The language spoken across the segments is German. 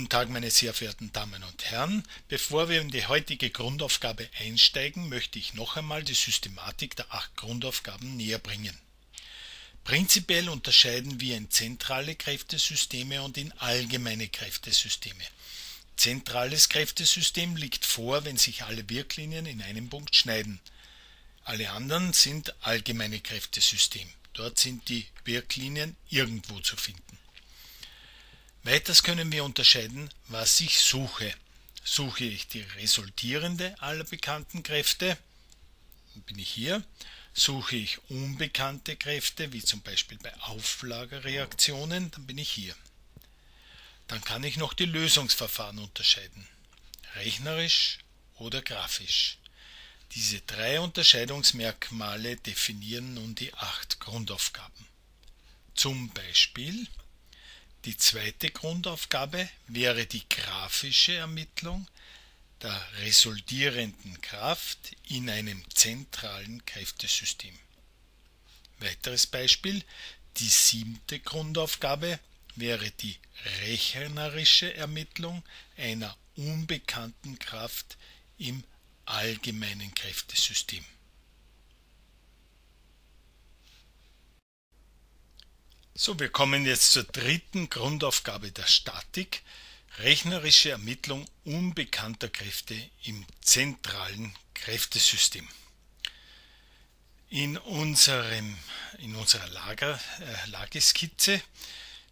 Guten Tag, meine sehr verehrten Damen und Herren. Bevor wir in die heutige Grundaufgabe einsteigen, möchte ich noch einmal die Systematik der acht Grundaufgaben näher bringen. Prinzipiell unterscheiden wir in zentrale Kräftesysteme und in allgemeine Kräftesysteme. Zentrales Kräftesystem liegt vor, wenn sich alle Wirklinien in einem Punkt schneiden. Alle anderen sind allgemeine Kräftesystem. Dort sind die Wirklinien irgendwo zu finden. Weiters können wir unterscheiden, was ich suche. Suche ich die resultierende aller bekannten Kräfte, bin ich hier. Suche ich unbekannte Kräfte, wie zum Beispiel bei Auflagerreaktionen, dann bin ich hier. Dann kann ich noch die Lösungsverfahren unterscheiden, rechnerisch oder grafisch. Diese drei Unterscheidungsmerkmale definieren nun die acht Grundaufgaben. Zum Beispiel die zweite Grundaufgabe wäre die grafische Ermittlung der resultierenden Kraft in einem zentralen Kräftesystem. Weiteres Beispiel, die siebte Grundaufgabe wäre die rechnerische Ermittlung einer unbekannten Kraft im allgemeinen Kräftesystem. So, wir kommen jetzt zur dritten Grundaufgabe der Statik, rechnerische Ermittlung unbekannter Kräfte im zentralen Kräftesystem. In, unserem, in unserer Lager, äh, Lageskizze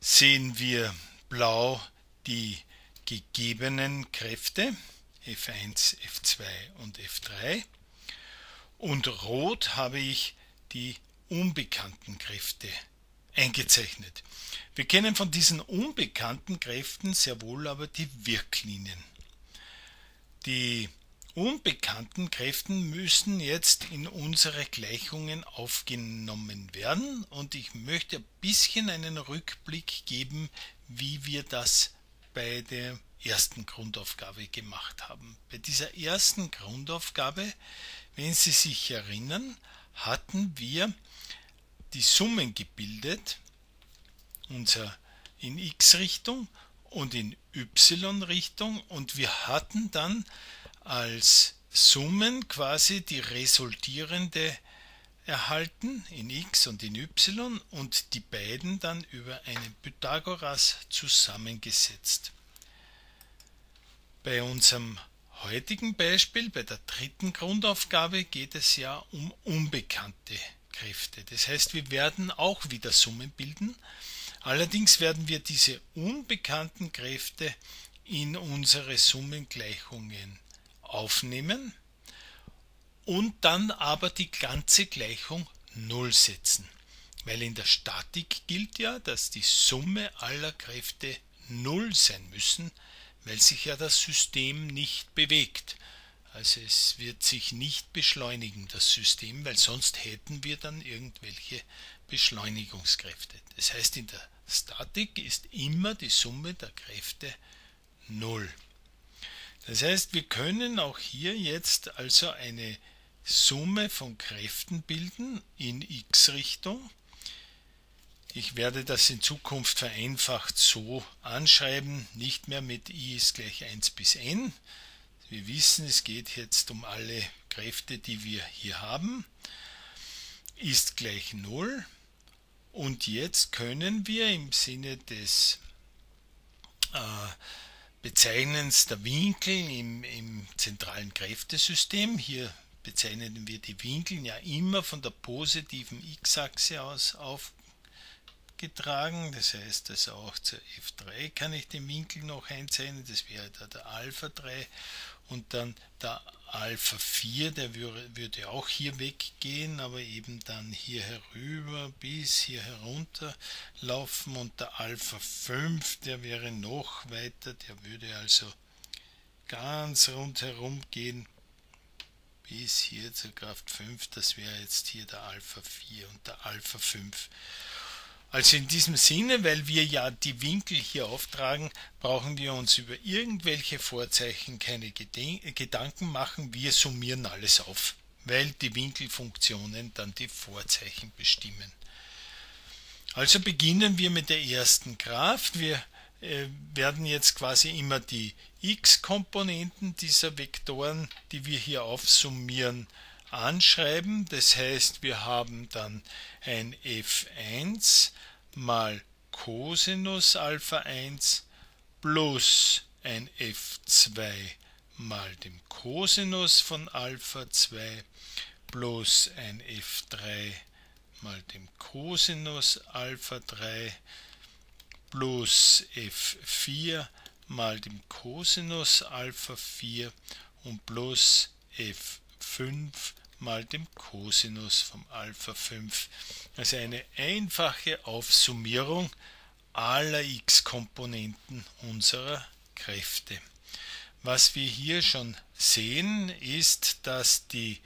sehen wir blau die gegebenen Kräfte F1, F2 und F3 und rot habe ich die unbekannten Kräfte eingezeichnet. Wir kennen von diesen unbekannten Kräften sehr wohl aber die Wirklinien. Die unbekannten Kräften müssen jetzt in unsere Gleichungen aufgenommen werden und ich möchte ein bisschen einen Rückblick geben, wie wir das bei der ersten Grundaufgabe gemacht haben. Bei dieser ersten Grundaufgabe, wenn Sie sich erinnern, hatten wir die Summen gebildet, unser in x-Richtung und in y-Richtung und wir hatten dann als Summen quasi die resultierende erhalten in x und in y und die beiden dann über einen Pythagoras zusammengesetzt. Bei unserem heutigen Beispiel, bei der dritten Grundaufgabe, geht es ja um unbekannte Kräfte. Das heißt, wir werden auch wieder Summen bilden. Allerdings werden wir diese unbekannten Kräfte in unsere Summengleichungen aufnehmen und dann aber die ganze Gleichung Null setzen. Weil in der Statik gilt ja, dass die Summe aller Kräfte Null sein müssen, weil sich ja das System nicht bewegt. Also es wird sich nicht beschleunigen, das System, weil sonst hätten wir dann irgendwelche Beschleunigungskräfte. Das heißt, in der Statik ist immer die Summe der Kräfte 0. Das heißt, wir können auch hier jetzt also eine Summe von Kräften bilden in x-Richtung. Ich werde das in Zukunft vereinfacht so anschreiben, nicht mehr mit i ist gleich 1 bis n, wir wissen, es geht jetzt um alle Kräfte, die wir hier haben, ist gleich 0. Und jetzt können wir im Sinne des äh, Bezeichnens der Winkel im, im zentralen Kräftesystem, hier bezeichnen wir die Winkel ja immer von der positiven x-Achse aus aufgetragen. Das heißt also auch zur F3 kann ich den Winkel noch einzeichnen, das wäre da der Alpha 3 und dann der Alpha 4, der würde auch hier weggehen, aber eben dann hier herüber bis hier herunter laufen und der Alpha 5, der wäre noch weiter, der würde also ganz rundherum gehen bis hier zur Kraft 5, das wäre jetzt hier der Alpha 4 und der Alpha 5. Also in diesem Sinne, weil wir ja die Winkel hier auftragen, brauchen wir uns über irgendwelche Vorzeichen keine Gedanken machen, wir summieren alles auf, weil die Winkelfunktionen dann die Vorzeichen bestimmen. Also beginnen wir mit der ersten Kraft. Wir äh, werden jetzt quasi immer die x-Komponenten dieser Vektoren, die wir hier aufsummieren, anschreiben. Das heißt, wir haben dann ein f1 mal Cosinus Alpha 1 plus ein f2 mal dem Cosinus von Alpha 2 plus ein f3 mal dem Cosinus Alpha 3 plus f4 mal dem Cosinus Alpha 4 und plus f5 mal dem Cosinus vom Alpha 5. Also eine einfache Aufsummierung aller x-Komponenten unserer Kräfte. Was wir hier schon sehen, ist, dass die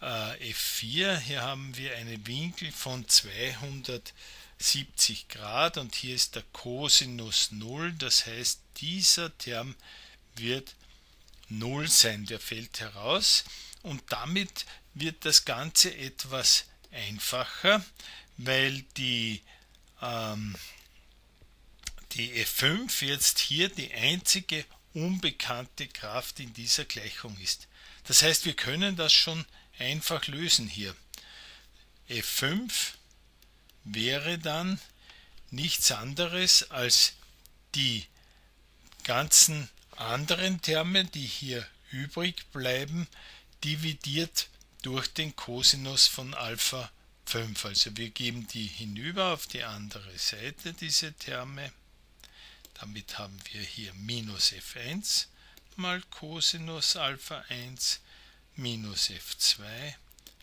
äh, F4, hier haben wir einen Winkel von 270 Grad und hier ist der Cosinus 0, das heißt dieser Term wird 0 sein, der fällt heraus und damit wird das Ganze etwas einfacher, weil die, ähm, die F5 jetzt hier die einzige unbekannte Kraft in dieser Gleichung ist. Das heißt, wir können das schon einfach lösen hier. F5 wäre dann nichts anderes als die ganzen anderen Terme, die hier übrig bleiben, dividiert durch den Cosinus von Alpha 5. Also wir geben die hinüber auf die andere Seite, diese Terme. Damit haben wir hier minus f1 mal Cosinus Alpha 1 minus f2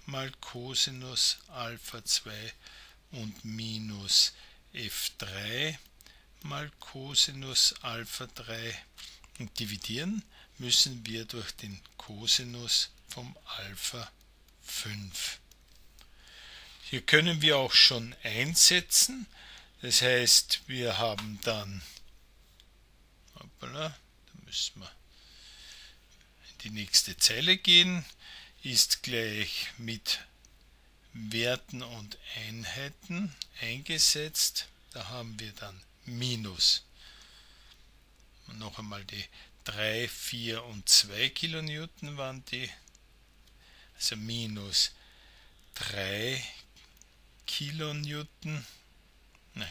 mal Cosinus Alpha 2 und minus f3 mal Cosinus Alpha 3 und dividieren müssen wir durch den Cosinus vom Alpha 5. Hier können wir auch schon einsetzen. Das heißt, wir haben dann, hoppala, da müssen wir in die nächste Zeile gehen, ist gleich mit Werten und Einheiten eingesetzt. Da haben wir dann Minus. Noch einmal die 3, 4 und 2 Kilonewton waren die, also minus 3 Kilonewton, nein,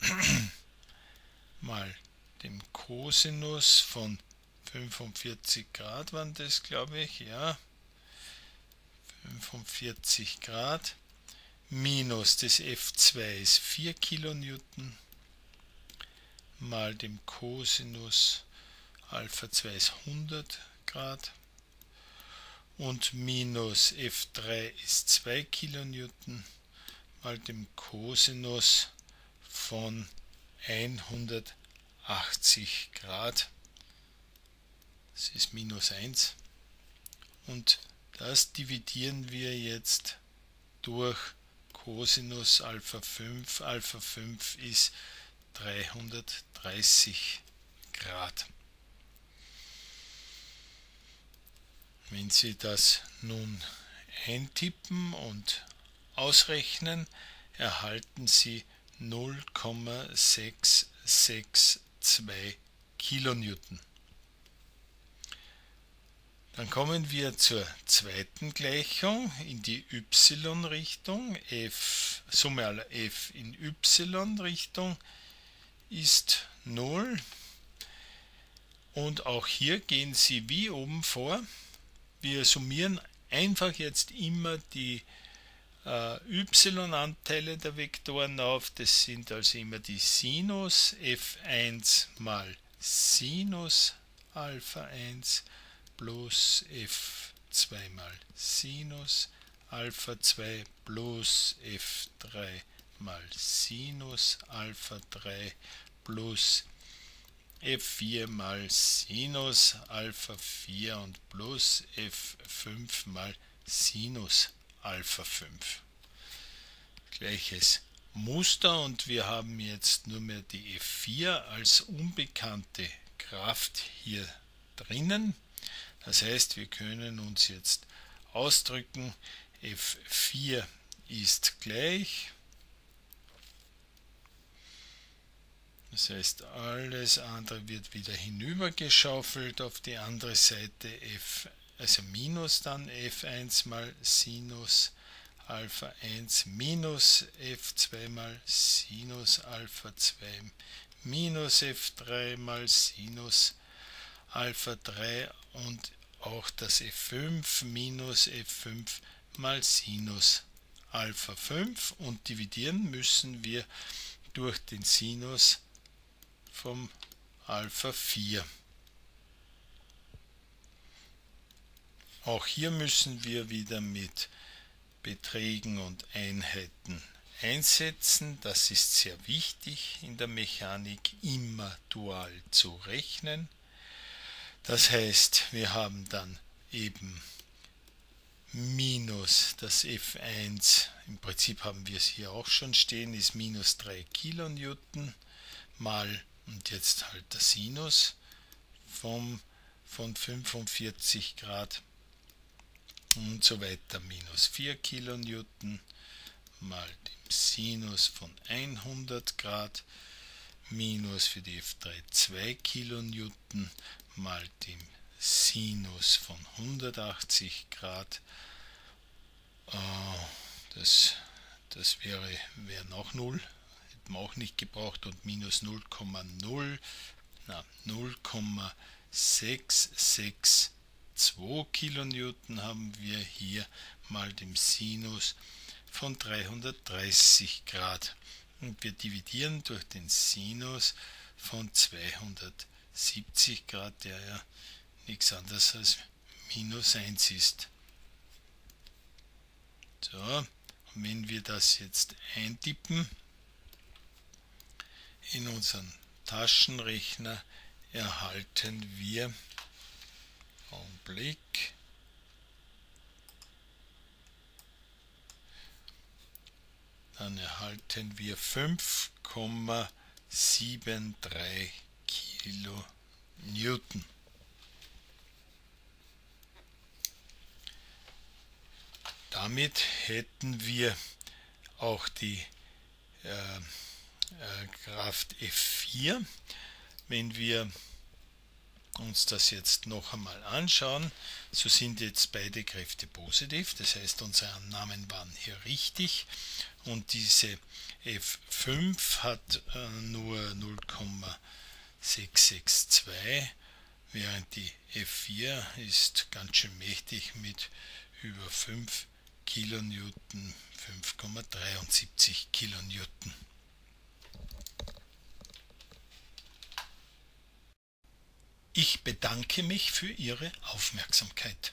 mal dem Cosinus von 45 Grad waren das, glaube ich, ja, 45 Grad, minus das F2 ist 4 Kilonewton, mal dem Cosinus Alpha 2 ist 100 Grad und minus F3 ist 2 Kilonewton mal dem Cosinus von 180 Grad. Das ist minus 1 und das dividieren wir jetzt durch Cosinus Alpha 5. Alpha 5 ist 330 Grad. Wenn Sie das nun eintippen und ausrechnen, erhalten Sie 0,662 Kilonewton. Dann kommen wir zur zweiten Gleichung in die y-Richtung. F, Summe aller f in y-Richtung ist 0. Und auch hier gehen Sie wie oben vor. Wir summieren einfach jetzt immer die äh, y-Anteile der Vektoren auf. Das sind also immer die Sinus f1 mal Sinus Alpha 1 plus f2 mal Sinus Alpha 2 plus f3 mal Sinus Alpha 3 plus f4 mal Sinus Alpha 4 und plus f5 mal Sinus Alpha 5. Gleiches Muster und wir haben jetzt nur mehr die f4 als unbekannte Kraft hier drinnen. Das heißt, wir können uns jetzt ausdrücken, f4 ist gleich Das heißt, alles andere wird wieder hinübergeschaufelt auf die andere Seite f, also minus dann f1 mal Sinus Alpha 1 minus f2 mal Sinus Alpha 2 minus f3 mal Sinus Alpha 3 und auch das f5 minus f5 mal Sinus Alpha 5 und dividieren müssen wir durch den Sinus vom Alpha 4. Auch hier müssen wir wieder mit Beträgen und Einheiten einsetzen. Das ist sehr wichtig in der Mechanik, immer dual zu rechnen. Das heißt, wir haben dann eben minus das F1, im Prinzip haben wir es hier auch schon stehen, ist minus 3 Kilonewton mal, und jetzt halt der Sinus vom, von 45 Grad und so weiter, minus 4 Kilonewton mal dem Sinus von 100 Grad. Minus für die F3 2 Kilonewton mal dem Sinus von 180 Grad. Äh, das, das wäre, wäre noch 0, hätten auch nicht gebraucht und minus 0,0, na 0,662 Kilonewton haben wir hier mal dem Sinus von 330 Grad und wir dividieren durch den Sinus von 270 Grad, der ja nichts anderes als minus 1 ist. So, und wenn wir das jetzt eintippen in unseren Taschenrechner, erhalten wir Augenblick dann erhalten wir 5,73 Kilo Newton. Damit hätten wir auch die äh, Kraft F4. Wenn wir uns das jetzt noch einmal anschauen, so sind jetzt beide Kräfte positiv, das heißt unsere Annahmen waren hier richtig und diese F5 hat äh, nur 0,662, während die F4 ist ganz schön mächtig mit über 5 Kilonewton, 5,73 Kilonewton. Ich bedanke mich für Ihre Aufmerksamkeit.